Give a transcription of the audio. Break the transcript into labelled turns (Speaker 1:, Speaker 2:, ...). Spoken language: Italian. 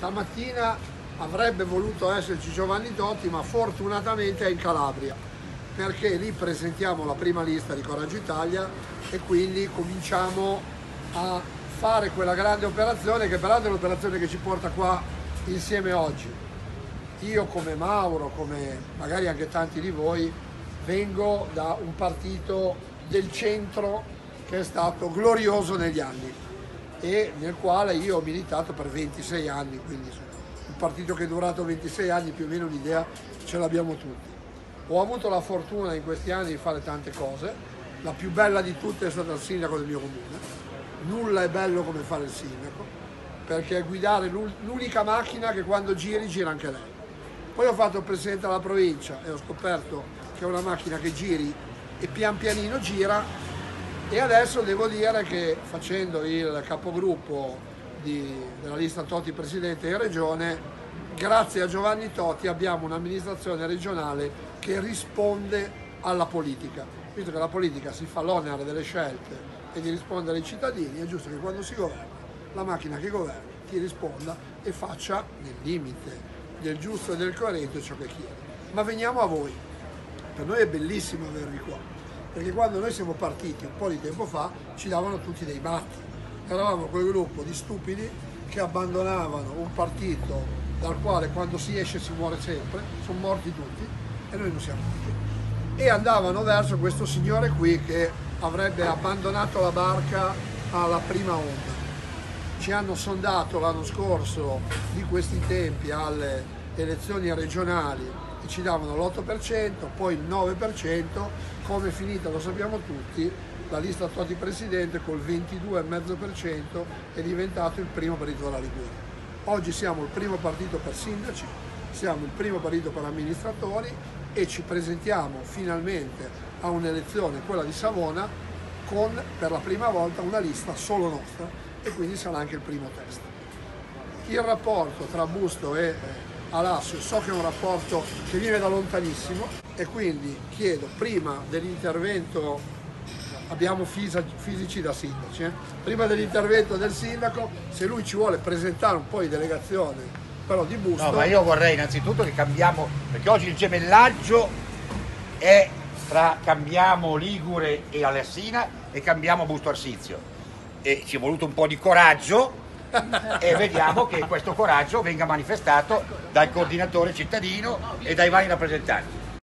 Speaker 1: stamattina avrebbe voluto esserci Giovanni Totti, ma fortunatamente è in Calabria, perché lì presentiamo la prima lista di Coraggio Italia e quindi cominciamo a fare quella grande operazione che peraltro è l'operazione che ci porta qua insieme oggi. Io come Mauro, come magari anche tanti di voi, vengo da un partito del centro che è stato glorioso negli anni e nel quale io ho militato per 26 anni, quindi un partito che è durato 26 anni più o meno un'idea ce l'abbiamo tutti. Ho avuto la fortuna in questi anni di fare tante cose, la più bella di tutte è stata il sindaco del mio comune, nulla è bello come fare il sindaco, perché è guidare l'unica macchina che quando giri gira anche lei. Poi ho fatto il presidente della provincia e ho scoperto che è una macchina che giri e pian pianino gira e adesso devo dire che facendo il capogruppo di, della lista Totti Presidente in Regione, grazie a Giovanni Totti abbiamo un'amministrazione regionale che risponde alla politica. Visto che la politica si fa l'onere delle scelte e di rispondere ai cittadini, è giusto che quando si governa, la macchina che governa ti risponda e faccia nel limite del giusto e del coerente ciò che chiede. Ma veniamo a voi. Per noi è bellissimo avervi qua perché quando noi siamo partiti un po' di tempo fa ci davano tutti dei matti. Eravamo quel gruppo di stupidi che abbandonavano un partito dal quale quando si esce si muore sempre, sono morti tutti e noi non siamo morti. E andavano verso questo signore qui che avrebbe abbandonato la barca alla prima onda. Ci hanno sondato l'anno scorso di questi tempi alle elezioni regionali e ci davano l'8%, poi il 9%, come è finita lo sappiamo tutti, la lista Totti Presidente col 22,5% è diventato il primo partito della Liguria. Oggi siamo il primo partito per sindaci, siamo il primo partito per amministratori e ci presentiamo finalmente a un'elezione, quella di Savona, con per la prima volta una lista solo nostra e quindi sarà anche il primo test. Il rapporto tra Busto e Alassio so che è un rapporto che viene da lontanissimo e quindi chiedo prima dell'intervento abbiamo fisici da sindaci eh? prima dell'intervento del sindaco se lui ci vuole presentare un po' di delegazione però di busto
Speaker 2: no ma io vorrei innanzitutto che cambiamo perché oggi il gemellaggio è tra cambiamo Ligure e Alessina e cambiamo Busto Arsizio e ci è voluto un po' di coraggio e vediamo che questo coraggio venga manifestato dal coordinatore cittadino e dai vari rappresentanti.